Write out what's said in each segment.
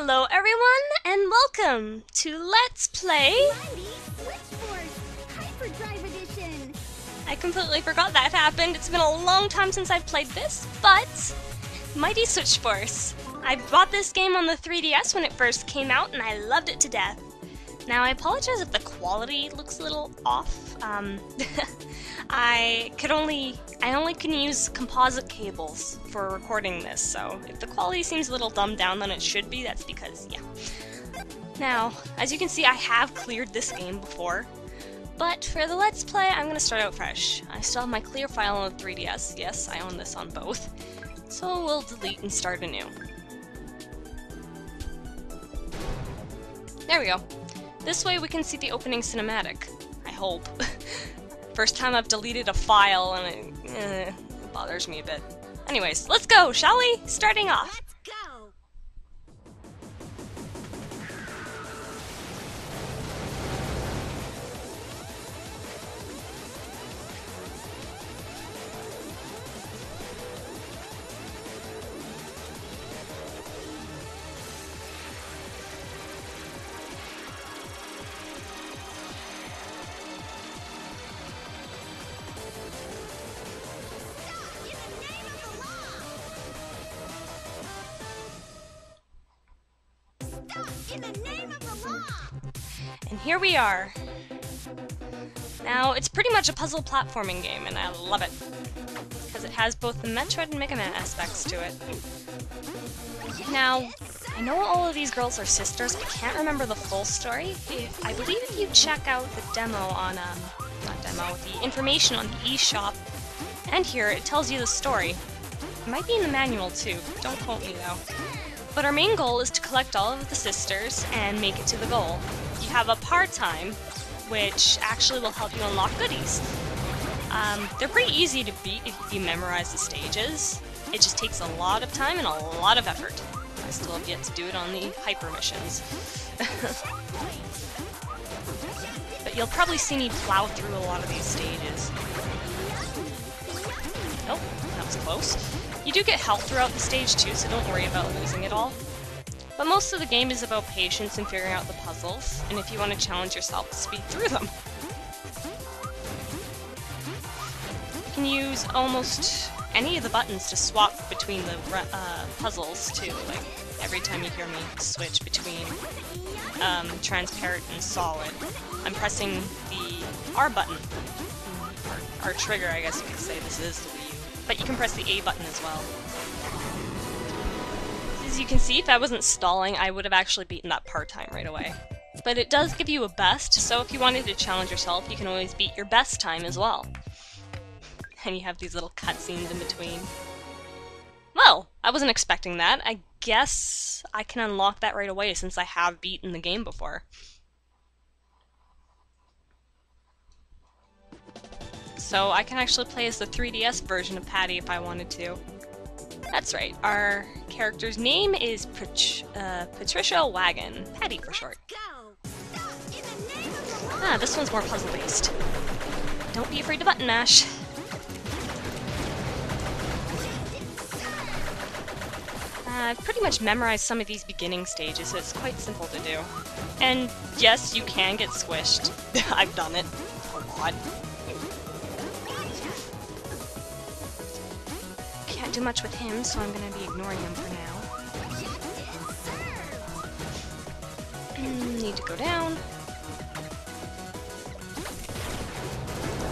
Hello everyone and welcome to Let's Play! I completely forgot that happened. It's been a long time since I've played this, but Mighty Switch Force. I bought this game on the 3DS when it first came out and I loved it to death. Now I apologize if the quality looks a little off. Um, I could only I only can use composite cables for recording this, so if the quality seems a little dumbed down than it should be, that's because, yeah. Now, as you can see, I have cleared this game before, but for the Let's Play, I'm to start out fresh. I still have my clear file on the 3DS, yes, I own this on both, so we'll delete and start anew. There we go. This way we can see the opening cinematic. I hope. First time I've deleted a file and it, eh, it bothers me a bit. Anyways, let's go, shall we? Starting off. And here we are. Now, it's pretty much a puzzle platforming game, and I love it. Because it has both the Metroid and Mega Man aspects to it. Now, I know all of these girls are sisters, but I can't remember the full story. I believe if you check out the demo on, um, not demo, the information on the eShop, and here, it tells you the story. It might be in the manual too, don't quote me though. But our main goal is to collect all of the sisters and make it to the goal. Have a par time, which actually will help you unlock goodies. Um, they're pretty easy to beat if you memorize the stages. It just takes a lot of time and a lot of effort. I still have yet to do it on the hyper missions. but you'll probably see me plow through a lot of these stages. Nope, that was close. You do get health throughout the stage too, so don't worry about losing it all. But most of the game is about patience and figuring out the puzzles, and if you want to challenge yourself speed through them. You can use almost any of the buttons to swap between the uh, puzzles too, like every time you hear me switch between um, transparent and solid. I'm pressing the R button, or, trigger I guess you could say this is the Wii U. but you can press the A button as well. As you can see, if I wasn't stalling, I would have actually beaten that par time right away. But it does give you a best, so if you wanted to challenge yourself, you can always beat your best time as well. And you have these little cutscenes in between. Well, I wasn't expecting that. I guess I can unlock that right away since I have beaten the game before. so I can actually play as the 3DS version of Patty if I wanted to. That's right, our character's name is Pat uh, Patricia Wagon, Patty for short. Ah, this one's more puzzle-based. Don't be afraid to button mash. Uh, I've pretty much memorized some of these beginning stages, so it's quite simple to do. And yes, you can get squished. I've done it a lot. Do much with him, so I'm gonna be ignoring him for now. Mm, need to go down.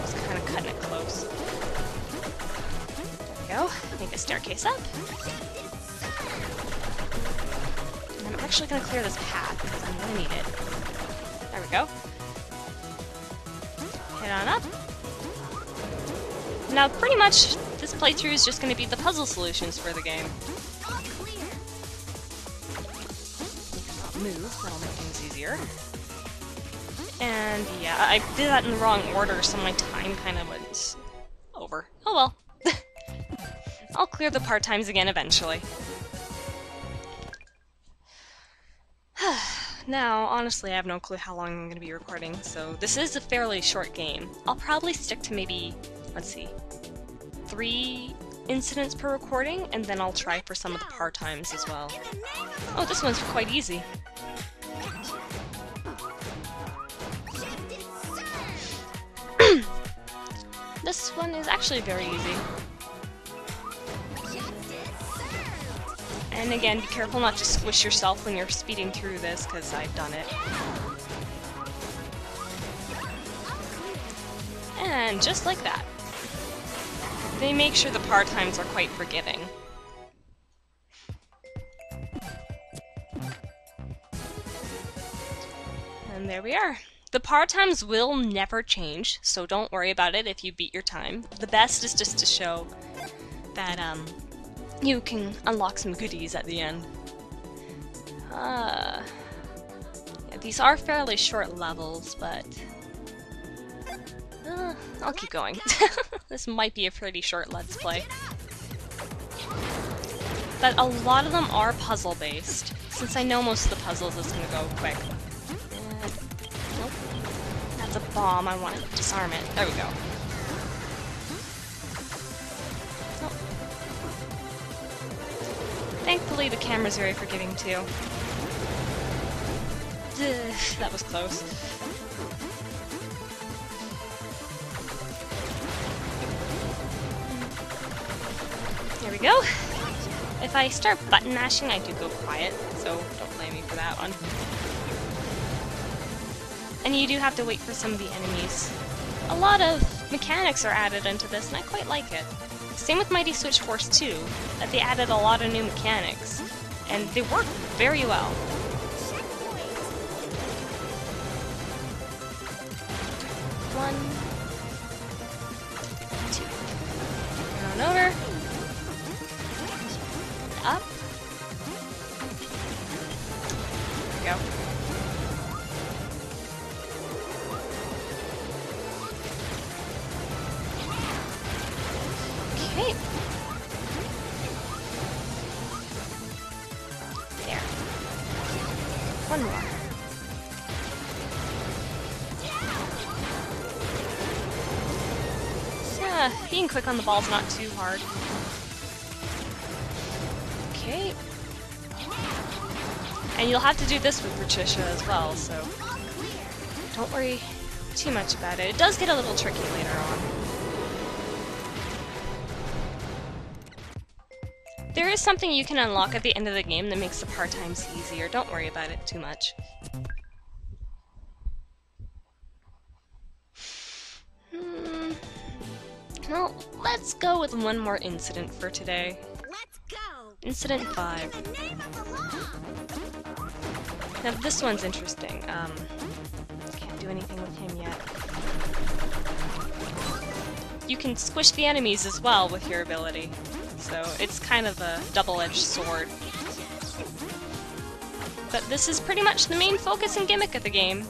Just kind of cutting it close. There we go. Make a staircase up. And I'm actually gonna clear this path because I'm gonna need it. There we go. Head on up. Now, pretty much this playthrough is just going to be the puzzle solutions for the game. Move, that'll make things easier. And yeah, I did that in the wrong order, so my time kind of was over. Oh well. I'll clear the par times again eventually. now, honestly, I have no clue how long I'm going to be recording, so this is a fairly short game. I'll probably stick to maybe, let's see, three incidents per recording, and then I'll try for some of the par times as well. Oh, this one's quite easy. this one is actually very easy. And again, be careful not to squish yourself when you're speeding through this, because I've done it. And just like that. They make sure the par times are quite forgiving. And there we are. The par times will never change, so don't worry about it if you beat your time. The best is just to show that um, you can unlock some goodies at the end. Uh, yeah, these are fairly short levels, but uh, I'll keep going. this might be a pretty short Let's Play. But a lot of them are puzzle-based. Since I know most of the puzzles, it's gonna go quick. That's a bomb. I want to disarm it. There we go. Oh. Thankfully, the camera's very forgiving, too. that was close. We go. If I start button mashing, I do go quiet, so don't blame me for that one. And you do have to wait for some of the enemies. A lot of mechanics are added into this, and I quite like it. Same with Mighty Switch Force 2, that they added a lot of new mechanics, and they work very well. One, One more. Yeah, being quick on the ball's not too hard. Okay. And you'll have to do this with Patricia as well, so don't worry too much about it. It does get a little tricky later on. There is something you can unlock at the end of the game that makes the par times easier. Don't worry about it too much. Hmm. Well, let's go with one more incident for today. Let's go. Incident 5. Now this one's interesting. Um, can't do anything with him yet. You can squish the enemies as well with your ability so it's kind of a double-edged sword. But this is pretty much the main focus and gimmick of the game.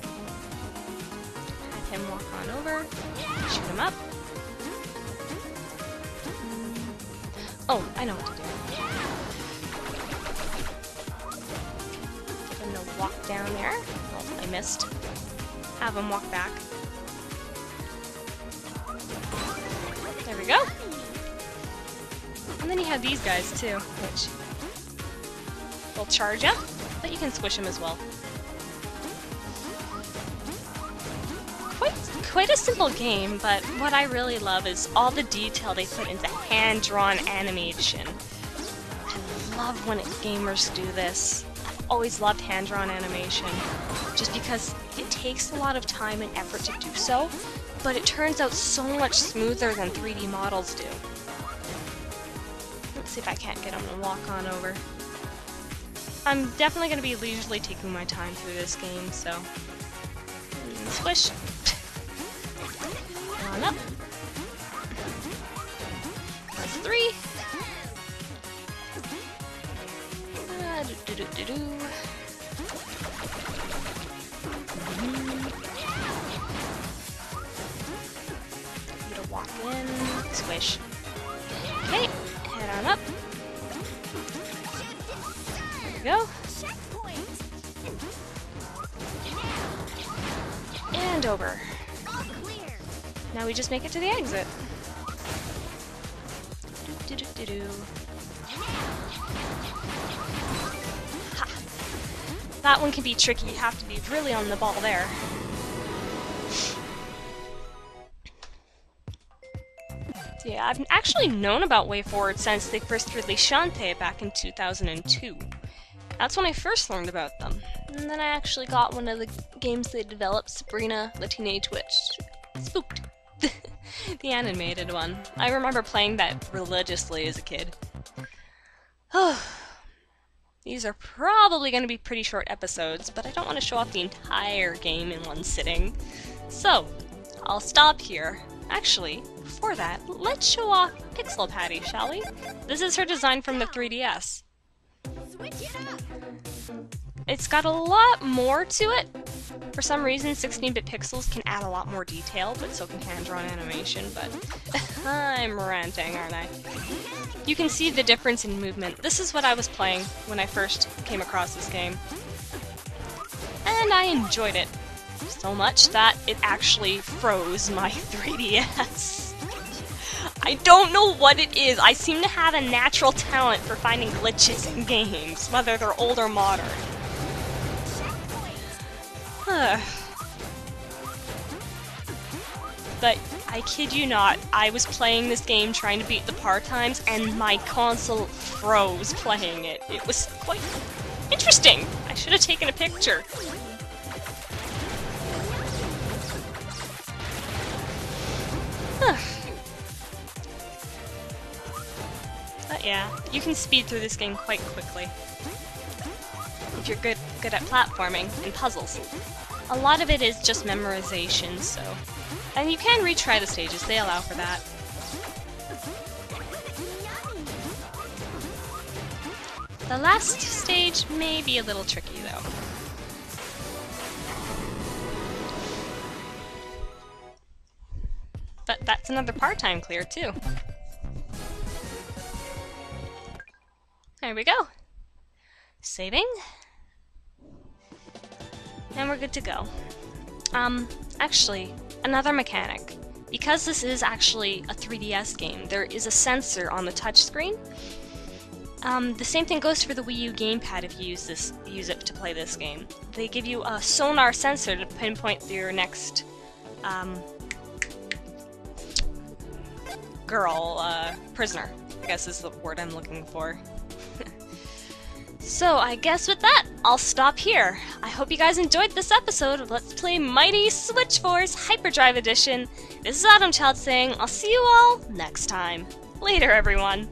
Have him walk on over, shoot him up. Oh, I know what to do. Get him to walk down there. Oh, I missed. Have him walk back. There we go. And then you have these guys too, which will charge up, but you can squish them as well. Quite, quite a simple game, but what I really love is all the detail they put into hand-drawn animation. I love when gamers do this. I've always loved hand-drawn animation, just because it takes a lot of time and effort to do so, but it turns out so much smoother than 3D models do see if I can't get him to walk on over. I'm definitely going to be leisurely taking my time through this game, so... Squish! on up. That's three. Uh, do -do -do You to walk in, squish. Okay head on up. Go. And over. Now we just make it to the exit. Do-do. Ha. That one can be tricky, you have to be really on the ball there. Yeah, I've actually known about WayForward since they first released Shantae back in 2002. That's when I first learned about them. And then I actually got one of the games they developed, Sabrina the Teenage Witch. Spooked. the animated one. I remember playing that religiously as a kid. These are probably going to be pretty short episodes, but I don't want to show off the entire game in one sitting. So, I'll stop here. Actually, before that, let's show off Pixel Patty, shall we? This is her design from the 3DS. It's got a lot more to it. For some reason, 16-bit pixels can add a lot more detail, but so can hand-drawn animation, but I'm ranting, aren't I? You can see the difference in movement. This is what I was playing when I first came across this game. And I enjoyed it so much that it actually froze my 3DS. I don't know what it is. I seem to have a natural talent for finding glitches in games, whether they're old or modern. but I kid you not, I was playing this game trying to beat the par times, and my console froze playing it. It was quite interesting. I should have taken a picture. Yeah, you can speed through this game quite quickly. If you're good good at platforming and puzzles. A lot of it is just memorization, so... And you can retry the stages, they allow for that. The last stage may be a little tricky, though. But that's another par time clear, too. There we go. Saving. And we're good to go. Um, actually, another mechanic. Because this is actually a 3DS game, there is a sensor on the touchscreen. Um, the same thing goes for the Wii U gamepad if you use this use it to play this game. They give you a sonar sensor to pinpoint your next um, girl, uh, prisoner, I guess is the word I'm looking for. So I guess with that, I'll stop here. I hope you guys enjoyed this episode of Let's Play Mighty Switch Force Hyperdrive Edition. This is Autumn Child saying I'll see you all next time. Later, everyone.